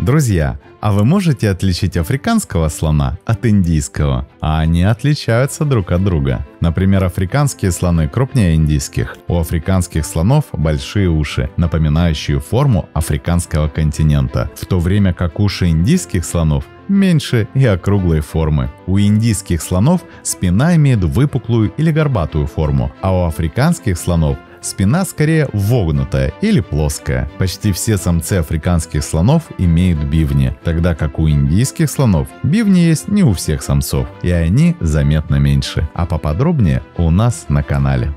Друзья, а вы можете отличить африканского слона от индийского? А они отличаются друг от друга. Например, африканские слоны крупнее индийских. У африканских слонов большие уши, напоминающие форму африканского континента, в то время как уши индийских слонов меньше и округлой формы. У индийских слонов спина имеет выпуклую или горбатую форму, а у африканских слонов спина скорее вогнутая или плоская. Почти все самцы африканских слонов имеют бивни, тогда как у индийских слонов бивни есть не у всех самцов, и они заметно меньше. А поподробнее у нас на канале.